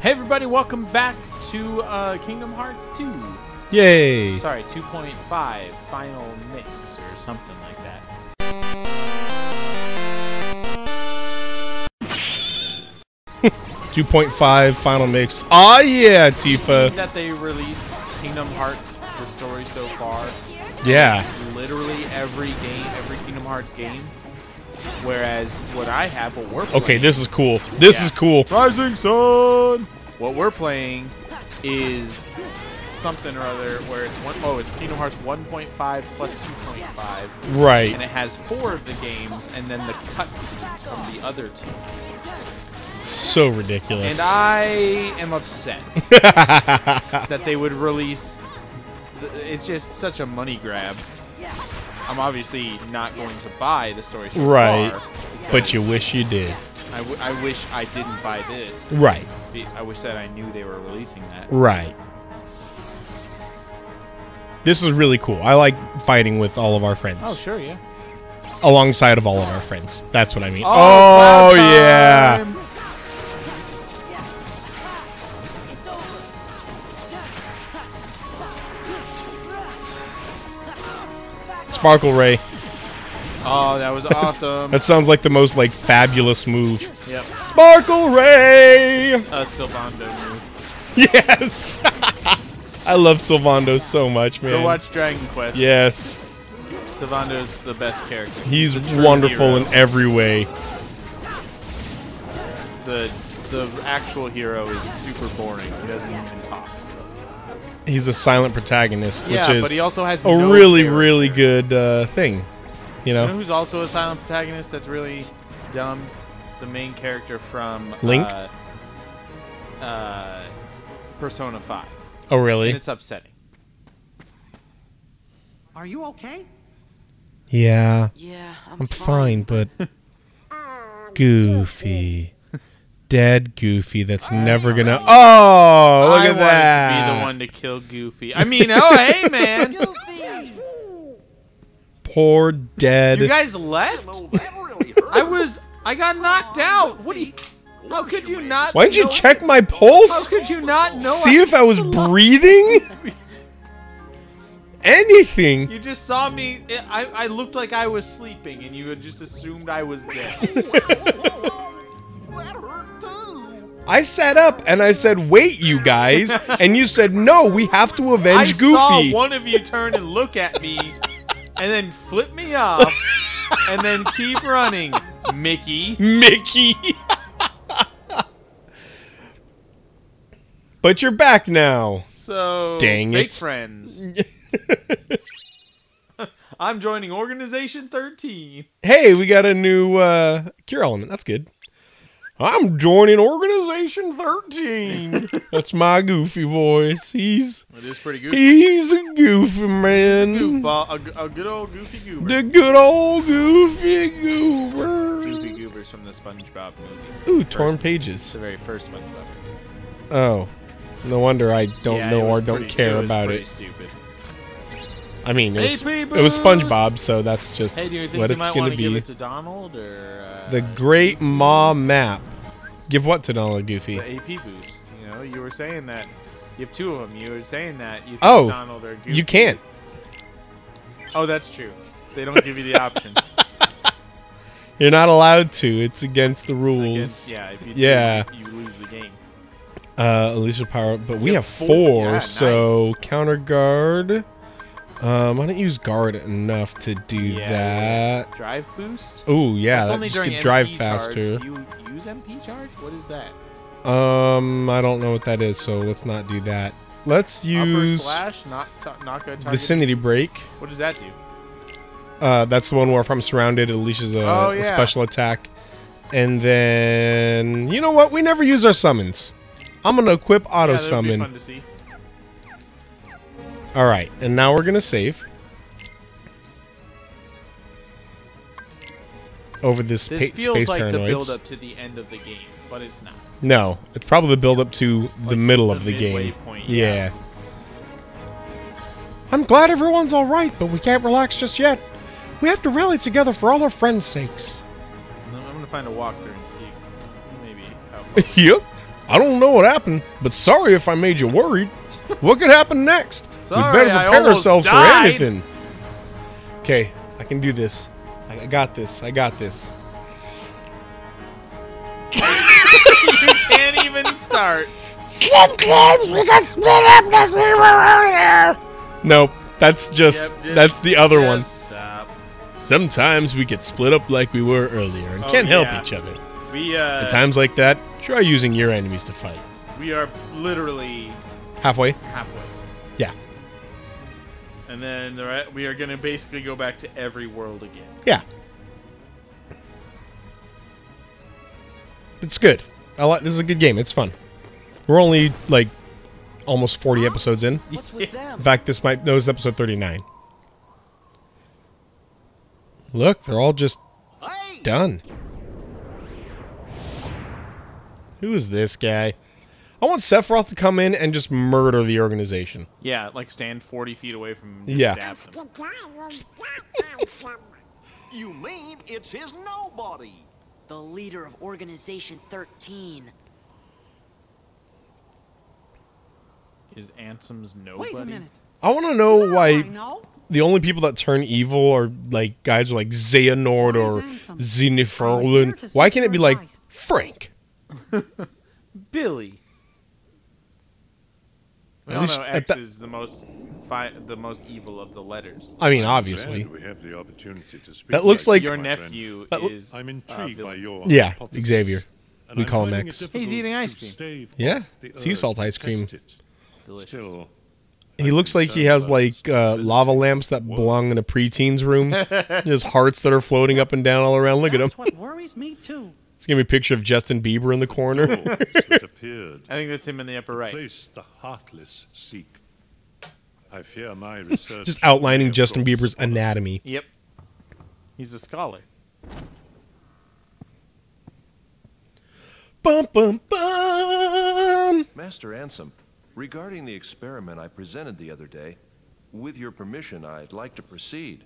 Hey everybody, welcome back to uh, Kingdom Hearts 2. Yay! Sorry, 2.5 final mix or something like that. Two point five final mix. Ah yeah, Seen Tifa. that they released Kingdom Hearts the story so far. Yeah. Literally every game, every Kingdom Hearts game. Whereas what I have, what we're Okay, this is cool. This Yeah. is cool. Rising Sun. What we're playing is something or other where it's one oh it's Kingdom Hearts 1.5 plus 2.5. right and it has four of the games and then the cutscenes from the other two. So ridiculous. And I am upset that they would release. It's just such a money grab. I'm obviously not going to buy the story so Right. far. but you wish you did. I, w- I wish I didn't buy this. Right. I wish that I knew they were releasing that. Right. This is really cool. I like fighting with all of our friends. Oh sure, yeah. Alongside of all of our friends. That's what I mean. Oh, Oh, cloud yeah. Sparkle Ray. Oh, that was awesome. That sounds like the most like fabulous move. yep. Sparkle Ray. A Sylvando move. Yes. I love Sylvando so much, man. Go watch Dragon Quest. Yes. Sylvando's the best character. He's true wonderful hero. in every way. the the actual hero is super boring. He doesn't even talk. He's a silent protagonist, which is but he also has a no really, character. really good uh, thing. You You know know? who's also a silent protagonist that's really dumb? The main character from Link? Uh, uh, Persona 5. Oh, And really? it's upsetting. Are you okay? Yeah, Yeah, I'm, I'm fine, but Goofy, dead Goofy. That's never gonna. Oh, look I at wanted that! to be the one to kill Goofy. I mean, oh hey man, Poor dead. you guys left. that really hurt. I was, I got knocked out. What do you? How could you not? Why didn't you know- check my pulse? How pulse? could you not know? See if I was breathing. Anything. You just saw me. I, I looked like I was sleeping, and you had just assumed I was dead. That hurt too. I sat up and I said, "Wait, you guys," and you said, "No, we have to avenge I avenge saw one of you turn and look at me, and then flip me off, and then keep running, Mickey. Mickey. but you're back now. So Dang fake it. friends. I'm joining Organization 13. Hey, we got a new uh, cure element. That's good. I'm joining Organization 13. That's my goofy voice. He's It is pretty good. he's a goofy man. Goofball, a, g- a good old Goofy Goober. The good old goofy goober. Goofy Goobers from the SpongeBob movie. Ooh, First- torn pages. the very first SpongeBob. Oh, no wonder I don't Yeah, know or don't pretty- care was about it. Stupid. I mean, it was, it was SpongeBob, so that's just Hey, do think what it's going to be. it to Donald or uh, The Great Ma Map. Give what to Donald Goofy? the AP boost? You know, you were saying that you have two of them. You were saying that you think Oh, Donald or Goofy. You can't. Oh, that's true. They don't give you the option. You're not allowed to. It's against the rules. against- yeah, if you do, Yeah. you lose the game. Uh, Alicia Power, but we You have have four. four, Yeah, so nice. counter guard. Um, I don't use guard enough to do Yeah, that. Drive boost. Oh yeah, That's that only just could drive faster. Do you use MP charge? What is that? Um, I don't know what that is, so let's not do that. Let's use slash, not knock a vicinity break. What does that do? Uh, that's the one where if I'm surrounded, it unleashes a, Oh, a yeah. special attack. And then you know what? We never use our summons. I'm gonna equip auto yeah, that would be summon. Fun to see. All right, and now we're gonna save over this, This pa- feels space like the build up to the end of the game, but it's not. No, it's probably the build up to the Like middle the of the game. point, yeah. yeah. I'm glad everyone's all right, but we can't relax just yet. We have to rally together for all our friends' sakes. I'm gonna find a walkthrough and see maybe yep. I don't know what happened, but sorry if I made you worried. What could happen next? Sorry, we better prepare almost ourselves died. for anything. Okay, I can do this. I I got this. I got this. you can't even start. Sometimes we got split up like we were earlier. Nope, that's just Yep, just- that's the other one. Stop. Sometimes we get split up like we were earlier and Oh, can't help yeah. each other. We uh, At times like that, try using your enemies to fight. we are literally Halfway? halfway, Yeah. And then the re- we are gonna basically go back to every world again. Yeah. It's good. I like this is a good game. It's fun. We're only like almost 40 episodes in. What's with them? In fact, this might no, this is episode 39. Look, they're all just done. Who is this guy? I want Sephiroth to come in and just murder the organization. Yeah, like stand forty feet away from him. and Yeah. Stab them. The guy who's got handsome. You mean it's his nobody? The leader of Organization 13. Is Ansem's nobody? Wait a minute. I want to know Now I why know. the only people that turn evil are like guys like Xehanort or Who's Ansem? Xenophilin. I'm here to Why can't it be like advice. Frank? Billy. We At all least know X that- is the most fi- the most evil of the letters. I mean, obviously. Glad we have the opportunity to speak That looks like like- Your my friend. nephew lo- is. I'm uh, intrigued by your Yeah, hypothesis, Xavier. and We I'm call him finding X. He's eating ice cream. Yeah, sea salt ice cream. Delicious. Still, He looks like he has like uh, lava lamps that belong in a preteen's room. Just hearts that are floating up and down all around. Look at him. What worries me too. It's gonna be a picture of Justin Bieber in the corner. Oh, appeared I think that's him in the upper right. place the heartless seek. I fear my research. Just outlining Justin Bieber's anatomy. Yep. He's a scholar. Bum bum bum. Master Ansem, regarding the experiment I presented the other day, with your permission, I'd like to proceed.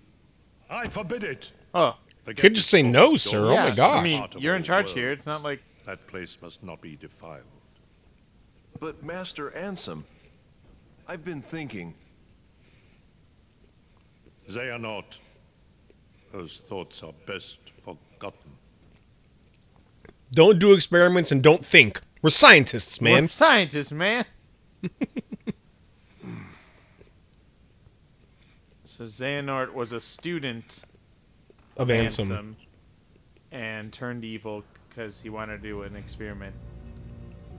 I forbid it. Oh, Forget Could just say no, door. sir. Oh my gosh. I mean, you're in charge here. It's not like That place must not be defiled. But, Master Ansem, I've been thinking. They are not. Those thoughts are best forgotten. Don't do experiments and don't think. We're scientists, man. we're scientists, man. so Xehanort was a student Of of Ansem. Ansem and turned evil because he wanted to do an experiment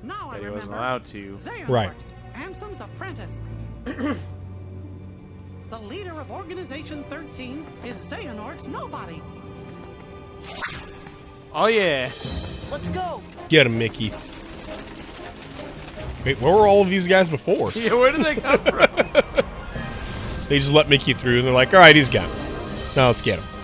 Now I that he wasn't allowed to. Xehanort, Right. Ansem's apprentice. the leader of Organization 13 is Xehanort's nobody. Oh yeah. Let's go. Get him, Mickey. Wait, where were all of these guys before? Yeah, where did they come from? They just let Mickey through, and they're like, "All right, he's got gone. Now let's get him."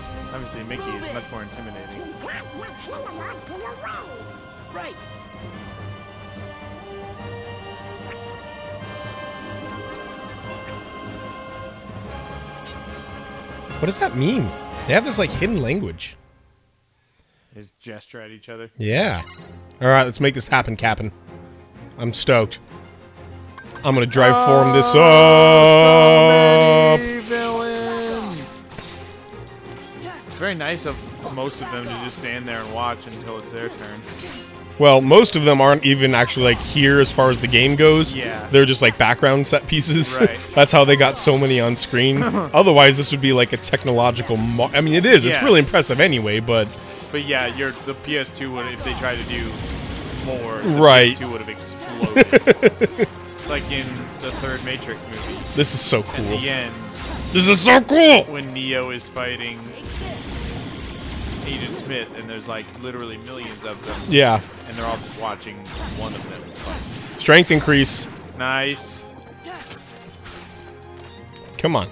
What does that mean? They have this like hidden language. They just gesture at each other. Yeah. All right, let's make this happen, Captain. I'm stoked. I'm gonna drive form this oh, up. Many villains. It's very nice of most of them to just stand there and watch until it's their turn. Well, most of them aren't even actually like here as far as the game goes. Yeah. They're just like background set pieces. Right. That's how they got so many on screen. Otherwise, this would be like a technological. I mean, it is. It's really impressive anyway. But But yeah, your the PS2 would if they tried to do more, the Right. PS2 would have exploded. like in the third Matrix movie. this is so cool. At the end, This is so cool. when Neo is fighting Agent Smith, and there's like literally millions of them, Yeah. and they're all just watching one of them fight. Strength increase. Nice. Come on.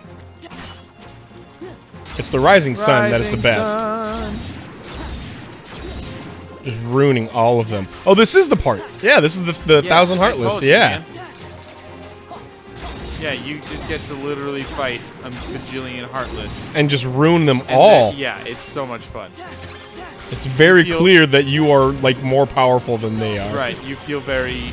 It's the rising sun that is the best. sun. Just ruining all of them. Oh, this is the part. Yeah, this is the, the Yeah, Thousand Heartless. you, yeah. man. Yeah, you just get to literally fight a bajillion Heartless. And just ruin them And all. then- yeah, it's so much fun. It's very clear that you are like more powerful than they are. Right. You feel very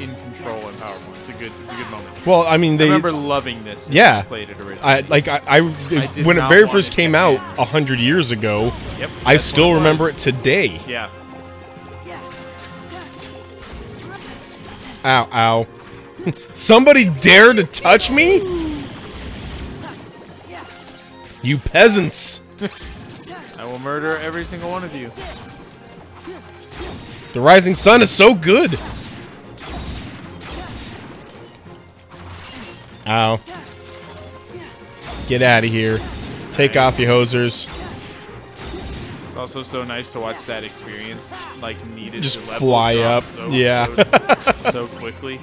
in control and powerful. It's a good, it's a good moment. Well, I mean, I they. remember loving this. yeah. I played it originally. I like I, I, did when it very first came out a hundred years ago. Yep, I still it remember it today. Yeah. Ow, ow. Somebody dare to touch me? You peasants. I will murder every single one of you. The rising sun is so good. Ow. Get out of here. Take off your hosers. It's also so nice to watch that experience, like needed Just to level fly up. So, Yeah. So, so quickly.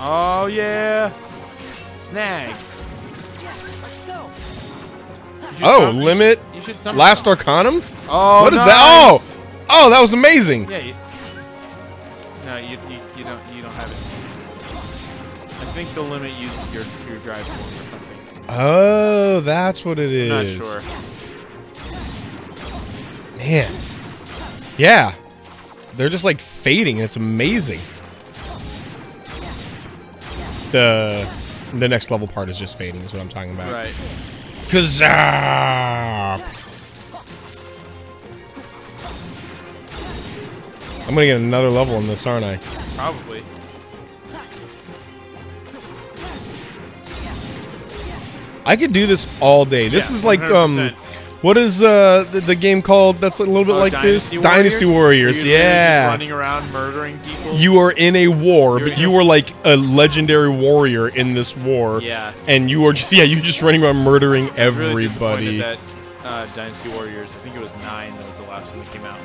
Oh yeah, snag. Oh, limit. should- You should oh, Last. Arcanum? Oh, What is that? Oh! Oh, that was amazing. Yeah. You, no, you, you you don't you don't have it. I think the limit uses your your drive form or something. Oh, that's what it is. I'm not sure. Man. Yeah. They're just like fading. It's amazing. The the next level part is just fading is what I'm talking about. Right. Kazap! I'm gonna get another level in this, aren't I? Probably. I could do this all day. This Yeah, is like um 100%. What is uh the, the game called that's a little bit Oh, like Dynasty this? Dynasty Warriors. You're literally just Yeah. running around murdering people. You are in a war, You're but you are like a legendary warrior in this war. Yeah. And you are just yeah, you're just running around murdering everybody. really that uh, Dynasty Warriors. I think it was nine. That was the last one that came out.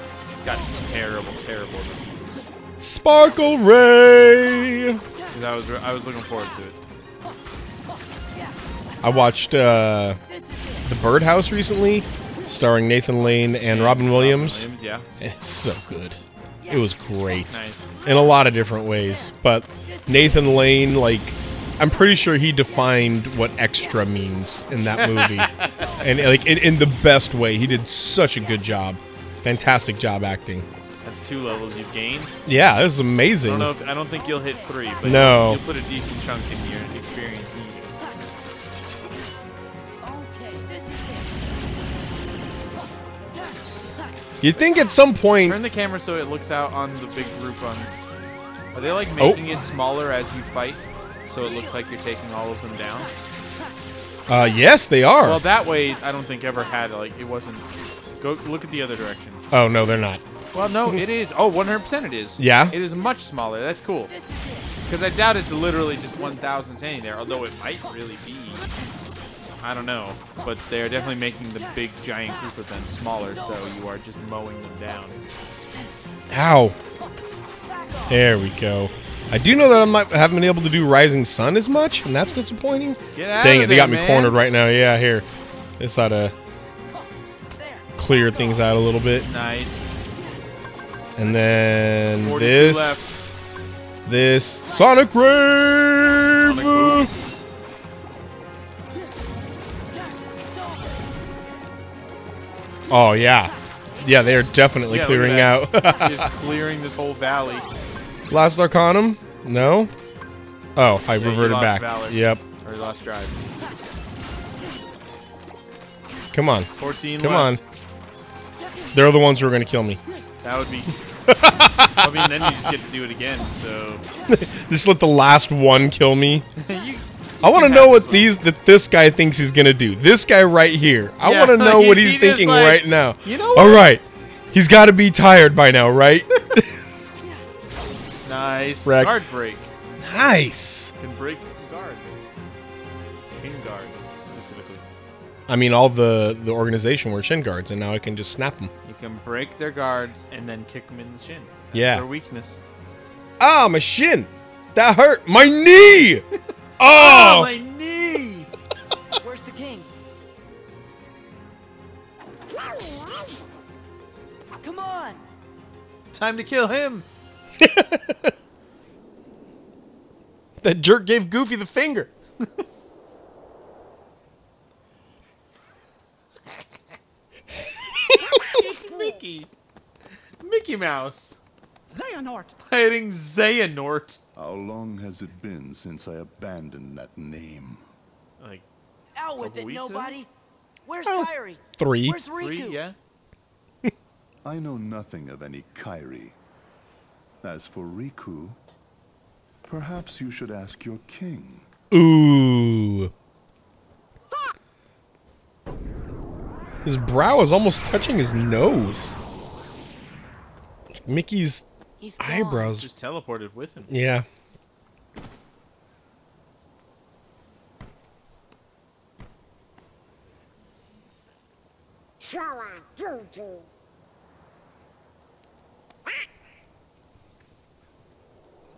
Got terrible, terrible reviews. Sparkle Ray. I was I was looking forward to it. I watched uh The Birdhouse recently, starring Nathan Lane and Robin Williams. Williams, yeah. It's so good. It was great. Nice. In a lot of different ways. But Nathan Lane, like, I'm pretty sure he defined what extra means in that movie. and, like, in, in the best way. He did such a good job. Fantastic job acting. That's two levels you've gained. Yeah, this is amazing. I don't know. If, I don't think you'll hit three, but No. you'll, you'll put a decent chunk in your experience. You'd think at some point. Turn the camera so it looks out on the big group. On are they like Oh. making it smaller as you fight, so it looks like you're taking all of them down? Uh, yes, they are. Well, that way I don't think ever had like it wasn't. Go look at the other direction. oh, no, they're not. Well, no, it is. Oh, 100% it is. Yeah? It is much smaller. That's cool. Because I doubt it's literally just 1,000 standing there, although it might really be. I don't know. But they're definitely making the big giant group of them smaller, so you are just mowing them down. Ow. There we go. I do know that I'm not haven't been able to do Rising Sun as much, and that's disappointing. Dang it, they there, got me man. cornered right now. Yeah, here. This ought to clear things out a little bit. Nice. And then 42 this. This Sonic Rave! Sonic Oh, yeah. Yeah, they are definitely Yeah, clearing out. just clearing this whole valley. Last Arcanum? No? Oh, I Yeah, reverted back. Valor. Yep. Or lost drive. Come on. 14 Come left. on. They're the ones who are going to kill me. That would be. I mean, then you just get to do it again. So Just let the last one kill me. you, I want to know what this these that this guy thinks he's gonna do. This guy right here. I Yeah, want to know what he's he thinking like, right now. "You know All what?" right, he's got to be tired by now, right? nice Wreck. guard break. nice. Can break guards. King guards specifically. I mean, all the the organization were shin guards, and now I can just snap them. You can break their guards and then kick them in the shin. That's Yeah. Their weakness. Ah, my shin. That hurt. My knee. Oh! oh my knee! Where's the king? Come on! Time to kill him. that jerk gave Goofy the finger. Mickey. Mickey Mouse. Xehanort. fighting Xehanort. How long has it been since I abandoned that name? Like Out with it, week nobody. Where's Oh, Kairi? three. Where's Riku? three, yeah. I know nothing of any Kairi. As for Riku, perhaps you should ask your king. Ooh. His brow is almost touching his nose. Mickey's He's gone. eyebrows. Just teleported with him. Yeah. Showa Juji.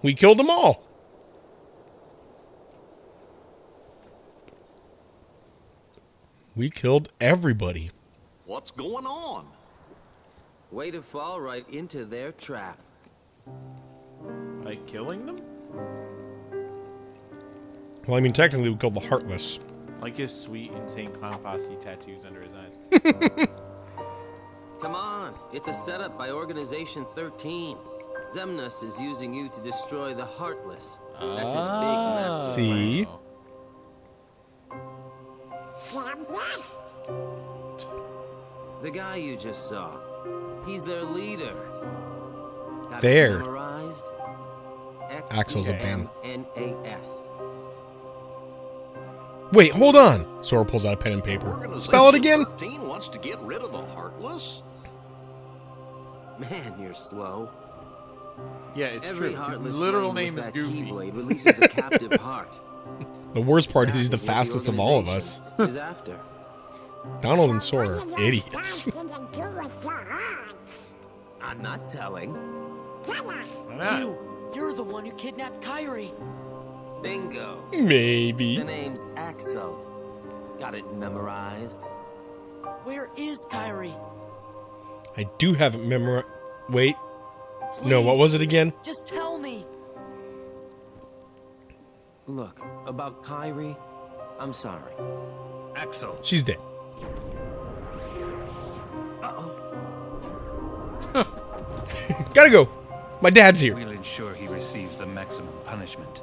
We killed them all. We killed everybody. What's going on? Way to fall right into their trap. Like killing them? Well, I mean, technically, we killed the Heartless. Like his sweet, insane clown posse tattoos under his eyes. Come on, it's a setup by Organization 13. Xemnas is using you to destroy the Heartless. That's his big ah. master See? Slamdas. The guy you just saw. He's their leader. Got it There. Axel's a band. N-A-S. Wait, hold on. Sora pulls out a pen and paper. Organization Spell it again. 13 wants to get rid of the Heartless? Man, you're slow. Yeah, it's Every true. His literal name is that Goofy. Keyblade releases a captive heart. The worst part is he's the That is what fastest of all of us. organization is after. Donald and Sora, are idiots. I'm not telling. Tell us. Why not? You, you're the one who kidnapped Kairi. Bingo. Maybe. The name's Axel. Got it memorized. Where is Kairi? I do have it memorized. Wait. No, what was it again? Just tell me. Look, about Kairi, I'm sorry. Axel. She's dead. Uh-oh. Huh. Gotta go. My dad's here. We'll ensure he receives the maximum punishment.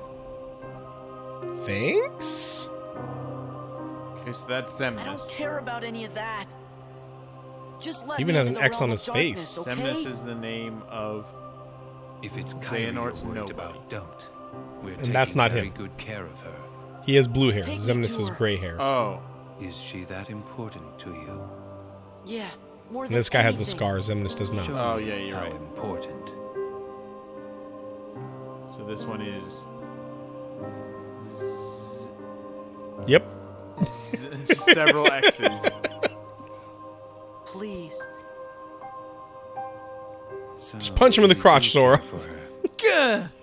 Thanks. Okay, so that's Xemnas. I don't care about any of that. Just let He even has an X on his of face. darkness, okay? Xemnas is the name of. If it's Kairi you're Xehanort's worried nobody. about, don't. We're And that's taking not very him. good care of her. He has blue hair. Take me Xemnas to is gray hair. Oh, Is she that important to you? Yeah, more And than this guy has the anything. scar. Xemnas does not. Oh, me yeah, you're how right. important. So this one is Yep. several X's. Please. So Just punch him in the crotch, do Sora. care For her.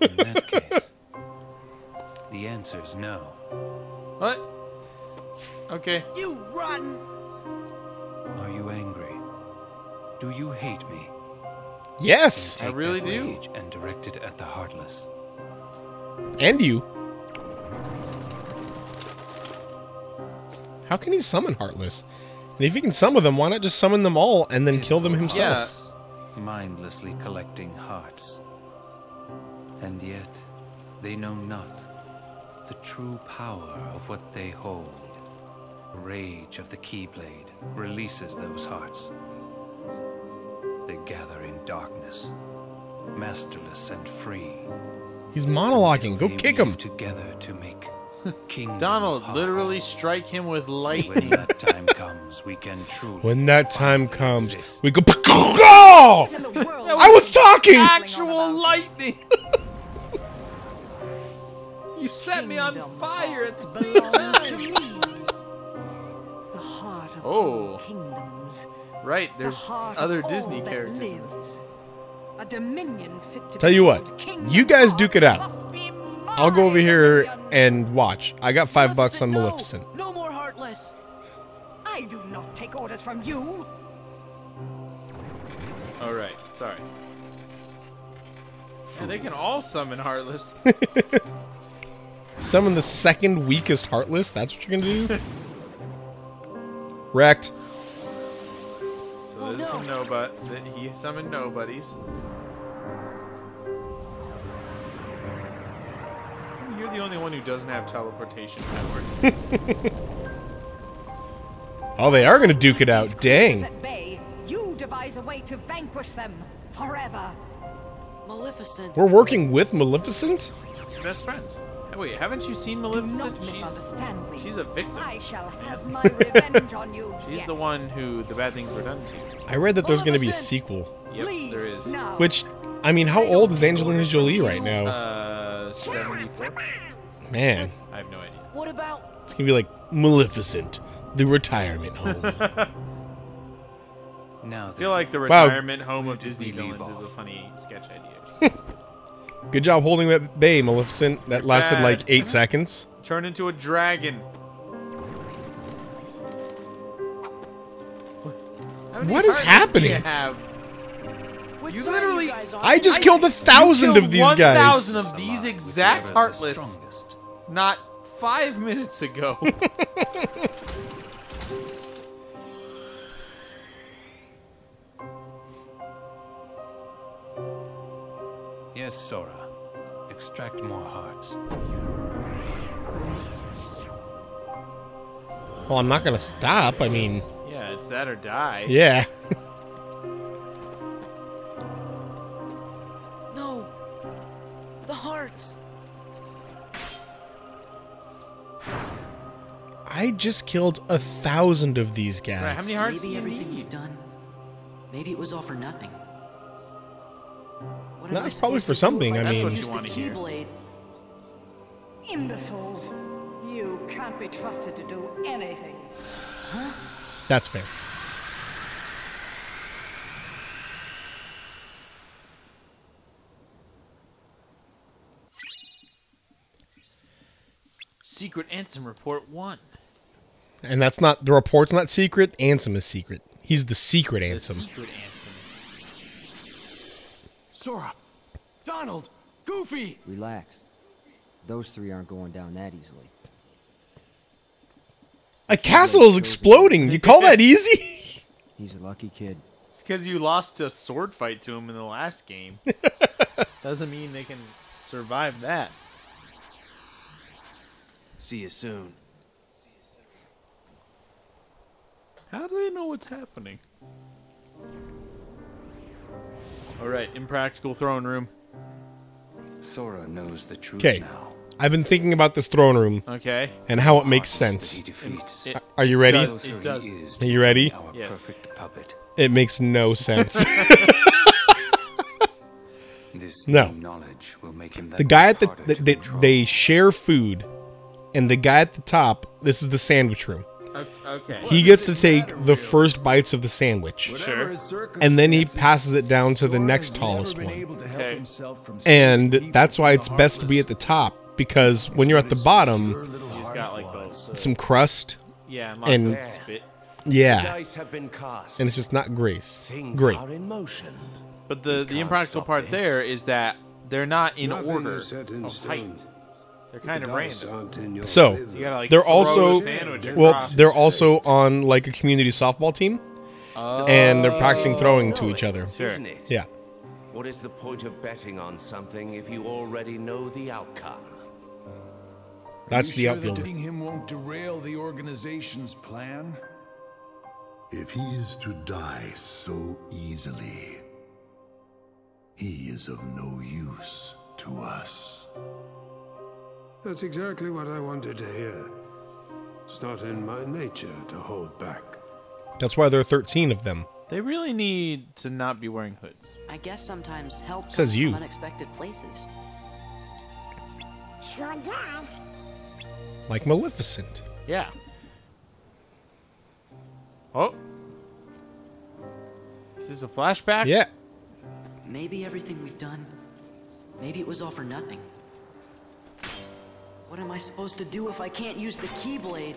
In that case, the answer's no. What? Okay. You run! Are you angry? Do you hate me? Yes. Take really that do. rage and direct it at the heartless. And you. How can he summon Heartless? And if he can summon them, why not just summon them all and then kill them himself? mindlessly collecting hearts. And yet, they know not the true power of what they hold. Rage of the Keyblade releases those hearts. They gather in darkness, masterless and free. He's monologuing. Go kick him. together to make kingdom Donald, hearts. literally strike him with When that time comes, we can truly When that time comes, exist. we go. Oh! I was talking. Actual lightning. you set me on fire at the same belongs to time. me. The heart of Oh. all kingdoms. Right, The there's heart of other all Disney that characters. In this. lives. A dominion fit to Tell you what, you guys duke it out. I'll go over here and watch. I got five bucks on Maleficent, Maleficent. No, no more Heartless. I do not take orders from you. Oh, right. Sorry. Yeah, they can all summon Heartless. Summon the second weakest Heartless. That's what you're gonna do. Wrecked. So oh, there's nobody. That he summoned nobodies. You're the only one who doesn't have teleportation powers. oh, they are going to duke it out. Dang. At bay, you devise a way to vanquish them forever. Maleficent. We're working with Maleficent. Best friends. Hey, wait, haven't you seen Do Maleficent? not She's, misunderstand me. she's a victim. I shall have my revenge on you. She's yet. the one who the bad things were done to. I read that there's gonna be a sequel. Yep, there is. now. Which, I mean, how old is Angelina Jolie right now? Uh, 74? Man, I have no idea. What about it's gonna be like Maleficent, the retirement home. Now I feel like the Wow. retirement home of Disney we leave villains is a funny sketch idea. Good job holding him at bay, Maleficent. That lasted Bad. like eight seconds. Turn into a dragon. How What is heartless do you happening? have? which You literally- you guys? I just I- killed a thousand You of killed these guys. 1,000 of these exact Whoever's the heartless not five minutes ago. Yes, Sora. Extract more hearts. Well, I'm not gonna stop. I mean, yeah, it's that or die. yeah. No. The hearts. I just killed a thousand of these guys. Right, how many hearts do Maybe you everything need? we've done. Maybe it was all for nothing. What am Nah, I it's probably for to do if something, I mean- That's what you wanna hear. Imbeciles. You can't be trusted to do anything. That's fair. Secret Ansem Report 1. And that's not the report's not secret. Ansem is secret. He's the secret The Secret Ansem. Sora, Donald, Goofy. Relax. Those three aren't going down that easily. A castle is exploding. You call that easy? He's a lucky kid. It's because you lost a sword fight to him in the last game. Doesn't mean they can survive that. See you soon. How do they know what's happening? Alright, impractical throne room. Sora knows the truth Okay. now. I've been thinking about this throne room Okay. and how it makes sense. He defeats. It- Are you ready? does- it does. He is Are you ready? Our Yes. perfect puppet. It makes no sense. This No. new knowledge will make him that the guy much at the, harder to they, control. they share food, and the guy at the top. This is the sandwich room. O- Okay. He gets to take the first bites of the sandwich, Sure. and then he passes it down to the next tallest one. Okay. And that's why it's best to be at the top because when you're at the bottom, He's got like the, some crust. yeah, and lots And- of spit. Yeah, Dice have been cast. and it's just not grace. Great. are in motion. But the, the impractical part there is that they're not in order is set in of height. They're kind of Dice random. aren't in So favor. You gotta like they're also well, they're also on like a community softball team, oh. and they're practicing throwing to each other. Sure. Isn't it? Yeah. What is the point of betting on something if you already know the outcome? That's you the sure outfielder. That him won't derail the organization's plan. If he is to die so easily, he is of no use to us. That's exactly what I wanted to hear. It's not in my nature to hold back. That's why there are 13 of them. They really need to not be wearing hoods. I guess sometimes help Says comes you. from unexpected places. Sure does. Like Maleficent. Yeah. Oh. Is this a flashback? Yeah. Maybe everything we've done, maybe it was all for nothing. What am I supposed to do if I can't use the Keyblade?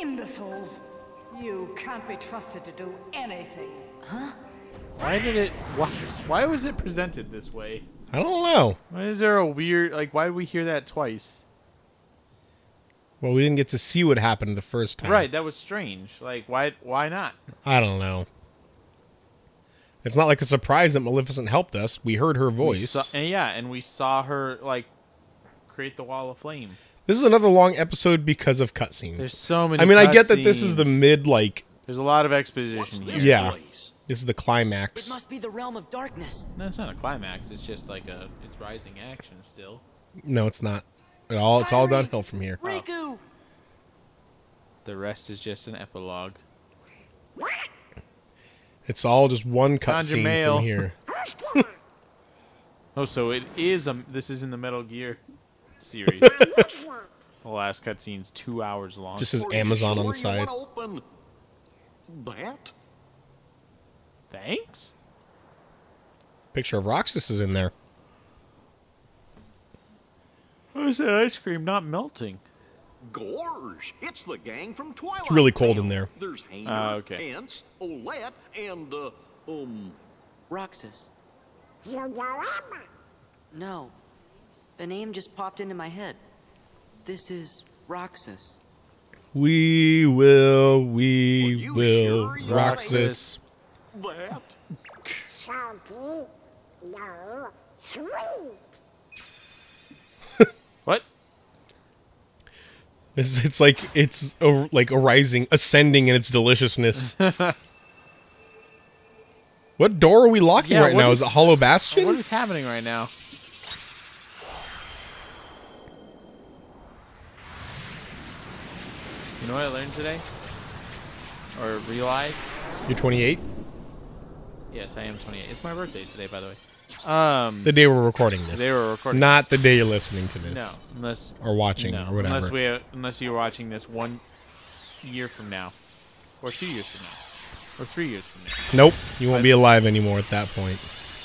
Imbeciles. You can't be trusted to do anything. Huh? Why did it? Why, why was it presented this way? I don't know. Why is there a weird like? Why did we hear that twice? Well, we didn't get to see what happened the first time. Right, that was strange. Like, why? Why not? I don't know. It's not like a surprise that Maleficent helped us. We heard her We voice. saw- and yeah, and we saw her like create the wall of flame. This is another long episode because of cutscenes. There's so many I mean, I get that this is the mid like. There's a lot of exposition here. Yeah, this is the climax. It must be the realm of darkness. No, it's not a climax. It's just like a it's rising action still. No, it's not at all. It's all downhill from here. Riku! Oh. The rest is just an epilogue. It's all just one cutscene mail. from here. Oh, so it is a. This is in the Metal Gear series. the last cutscene's two hours long. Just says Amazon on the side. open that? Thanks. Picture of Roxas is in there. How is that ice cream not melting? Gorge, it's the gang from Twilight. It's really cold in there. There's Hayner, Ah, okay. Ants, Olette, and uh, um. Roxas. No. The name just popped into my head. This is Roxas. We will, we will, sure Roxas. That. Salty, no, sweet. What? It's, it's like it's a, like arising, ascending in its deliciousness. what door are we locking Yeah, right now? is- Is it Hollow Bastion? What is happening right now? You know what I learned today? Or realized? You're 28. Yes, I am 28. It's my birthday today, by the way. Um, The day we're recording this. They were recording. Not the day you're listening to this. No, unless or watching no, or whatever. Unless we, unless you're watching this one year from now, or two years from now, or three years from now. Nope, you won't be alive anymore at that point.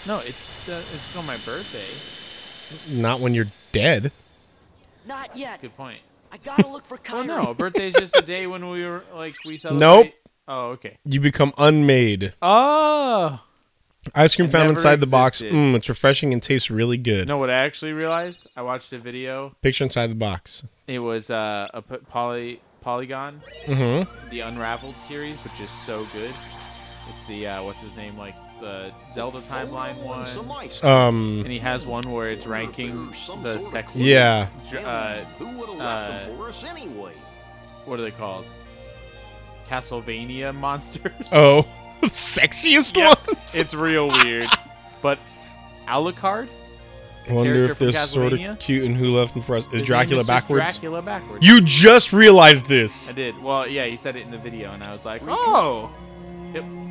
No, it's uh, it's still my birthday. Not when you're dead. Not yet. Good point. I gotta look for Kairi. no, a birthday is just a day when we were like we celebrate. Nope. Oh, okay. You become unmade. Oh. Ice cream It found never inside the box. Mmm, it's refreshing and tastes really good. You know what I actually realized? I watched a video. Picture inside the box. It was uh, a p- poly Polygon, Mhm. the Unraveled series, which is so good. It's the uh, what's his name, like the Zelda timeline one. Um, and he has one where it's ranking the sexiest. Yeah. Uh, Who would have uh, left them for us anyway? what are they called? Castlevania monsters. Oh, sexiest Yep, ones. It's real weird, but Alucard. I wonder if they're sort of cute and who left them for us. Is name Dracula just backwards? Dracula backwards. You just realized this, I did. Well, yeah, he said it in the video, and I was like, oh. Yep.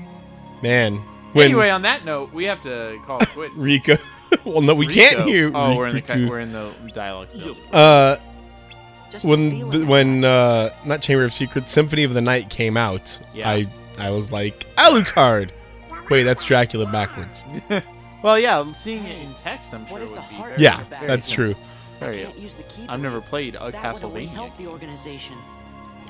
Man. When anyway, on that note, we have to call it quits. Riku. well, no, we Riku. can't hear. Oh, we're in the we're in the dialogue still. Uh, Just when the, when uh, not Chamber of Secrets, Symphony of the Night came out, Yeah. I I was like Alucard. Wait, that's Dracula backwards. Well, yeah, I'm seeing it in text, I'm sure would be. Very, Yeah, very that's true. Very. Can't use the keyboard. I've never played a That would only Castlevania. help the organization.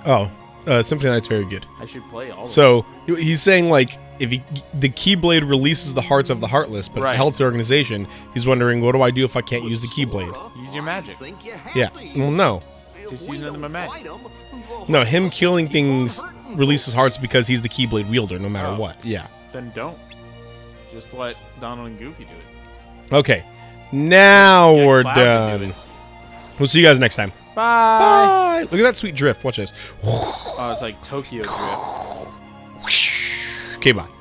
Oh, uh, Symphony of the Night's very good. I should play all. of So he's saying like if he, the Keyblade releases the hearts of the heartless, but Right. helps the organization. He's wondering what do I do if I can't use the Keyblade? Use your magic. Yeah. Well, no, Just use them magic. no. Him killing things releases hearts because he's the Keyblade wielder, no matter Oh. what. Yeah. Then don't. Just let Donald and Goofy do it. Okay. Now we're done. We'll see you guys next time. Bye. Bye. Look at that sweet drift. Watch this. Oh, it's like Tokyo Drift. Okay, bye.